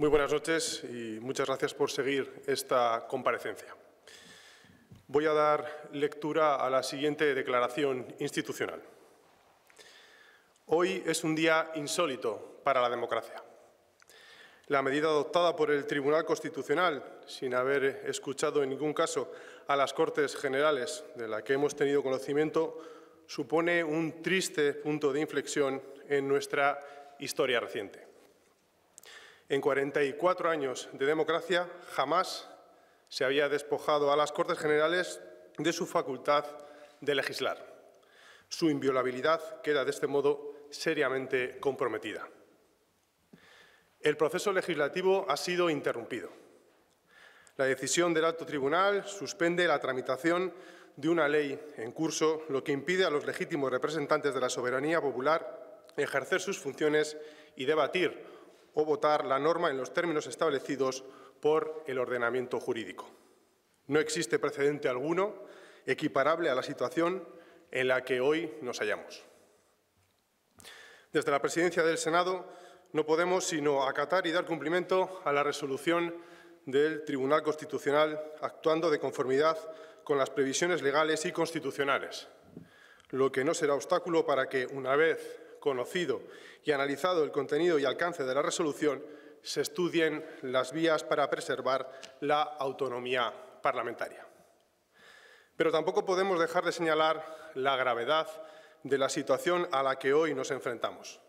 Muy buenas noches y muchas gracias por seguir esta comparecencia. Voy a dar lectura a la siguiente declaración institucional. Hoy es un día insólito para la democracia. La medida adoptada por el Tribunal Constitucional, sin haber escuchado en ningún caso a las Cortes Generales de la que hemos tenido conocimiento, supone un triste punto de inflexión en nuestra historia reciente. En 44 años de democracia jamás se había despojado a las Cortes Generales de su facultad de legislar. Su inviolabilidad queda de este modo seriamente comprometida. El proceso legislativo ha sido interrumpido. La decisión del alto tribunal suspende la tramitación de una ley en curso, lo que impide a los legítimos representantes de la soberanía popular ejercer sus funciones y debatir o votar la norma en los términos establecidos por el ordenamiento jurídico. No existe precedente alguno equiparable a la situación en la que hoy nos hallamos. Desde la presidencia del Senado no podemos sino acatar y dar cumplimiento a la resolución del Tribunal Constitucional, actuando de conformidad con las previsiones legales y constitucionales, lo que no será obstáculo para que, una vez conocido y analizado el contenido y alcance de la resolución, se estudien las vías para preservar la autonomía parlamentaria. Pero tampoco podemos dejar de señalar la gravedad de la situación a la que hoy nos enfrentamos.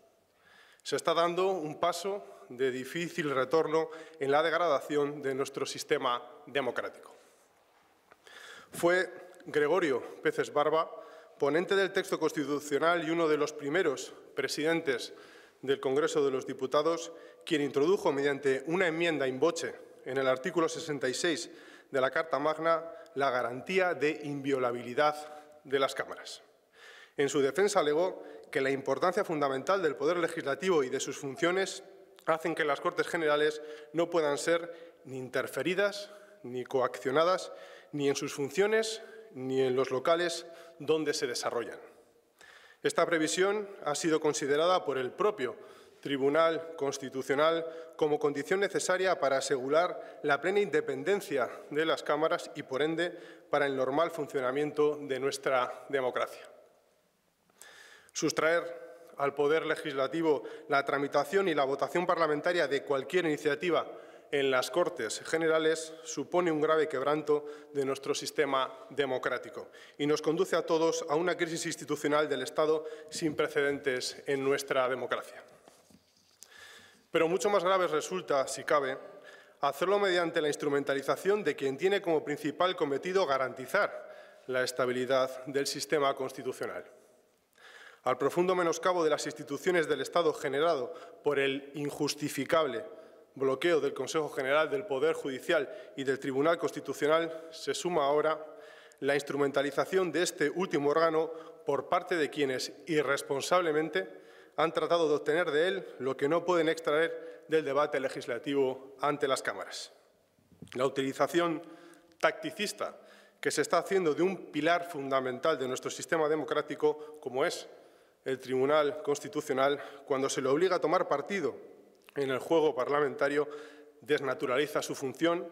Se está dando un paso de difícil retorno en la degradación de nuestro sistema democrático. Fue Gregorio Peces Barba, ponente del texto constitucional y uno de los primeros presidentes del Congreso de los Diputados, quien introdujo mediante una enmienda in voce en el artículo 66 de la Carta Magna la garantía de inviolabilidad de las cámaras. En su defensa alegó que la importancia fundamental del Poder Legislativo y de sus funciones hacen que las Cortes Generales no puedan ser ni interferidas ni coaccionadas ni en sus funciones ni en los locales donde se desarrollan. Esta previsión ha sido considerada por el propio Tribunal Constitucional como condición necesaria para asegurar la plena independencia de las cámaras y, por ende, para el normal funcionamiento de nuestra democracia. Sustraer al Poder Legislativo la tramitación y la votación parlamentaria de cualquier iniciativa en las Cortes Generales supone un grave quebranto de nuestro sistema democrático y nos conduce a todos a una crisis institucional del Estado sin precedentes en nuestra democracia. Pero mucho más grave resulta, si cabe, hacerlo mediante la instrumentalización de quien tiene como principal cometido garantizar la estabilidad del sistema constitucional al profundo menoscabo de las instituciones del Estado generado por el injustificable bloqueo del Consejo General del Poder Judicial y del Tribunal Constitucional se suma ahora la instrumentalización de este último órgano por parte de quienes irresponsablemente han tratado de obtener de él lo que no pueden extraer del debate legislativo ante las cámaras. La utilización tacticista que se está haciendo de un pilar fundamental de nuestro sistema democrático, como es el Tribunal Constitucional, cuando se le obliga a tomar partido en el juego parlamentario, desnaturaliza su función,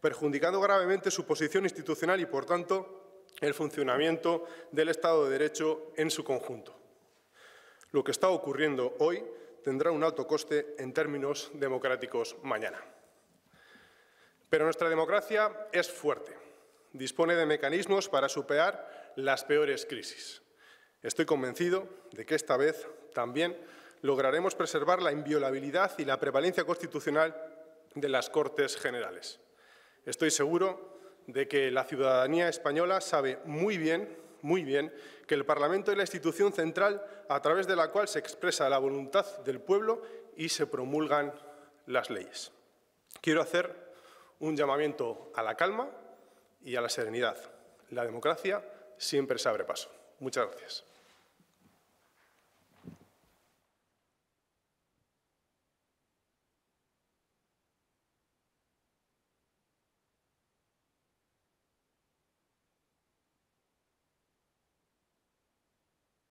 perjudicando gravemente su posición institucional y, por tanto, el funcionamiento del Estado de Derecho en su conjunto. Lo que está ocurriendo hoy tendrá un alto coste en términos democráticos mañana. Pero nuestra democracia es fuerte, dispone de mecanismos para superar las peores crisis. Estoy convencido de que esta vez también lograremos preservar la inviolabilidad y la prevalencia constitucional de las Cortes Generales. Estoy seguro de que la ciudadanía española sabe muy bien, muy bien, que el Parlamento es la institución central a través de la cual se expresa la voluntad del pueblo y se promulgan las leyes. Quiero hacer un llamamiento a la calma y a la serenidad. La democracia siempre se abre paso. Muchas gracias.